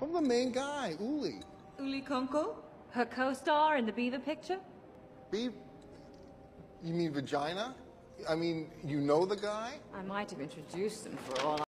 From the main guy, Uli. Uli Kunkel? Her co-star in the Beaver picture? Beaver? You mean vagina? I mean, you know the guy? I might have introduced him for all